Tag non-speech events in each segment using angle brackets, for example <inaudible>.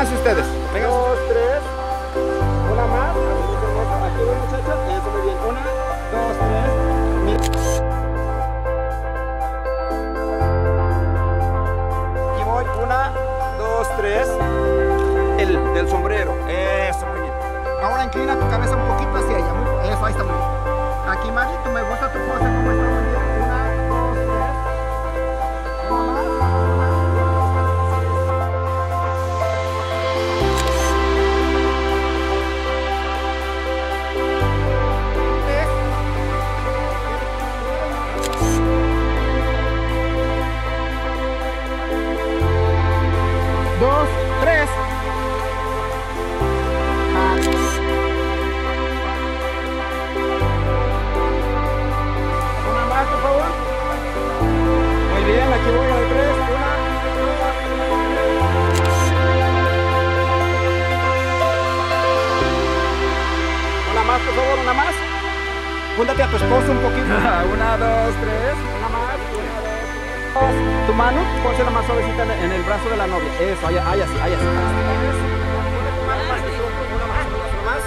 vénganse ustedes. Vénganse. Dos, tres. Una más. Aquí voy, muchachos. Eso, muy bien. Una, dos, tres. Aquí voy. Una, dos, tres. El del sombrero. Eso, muy bien. Ahora inclina tu cabeza un poquito hacia. Muy- Eso, ahí está muy bien. Aquí, Mari, tú me gusta tu pose, cómo está muy bien. Una más. Júntate a tu esposo un poquito. <laughs> Una, dos, tres. Una más. Una, dos, tres. Tu mano, pónsela más suavecita en el- brazo de la novia. Eso, ahí, ahí así, ahí así. Una más, una más, una más.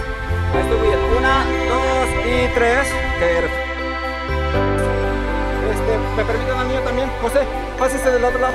Ahí estoy bien. Una, dos y tres. Perfecto. Este, ¿me permiten al niño también? José, pásese del otro lado.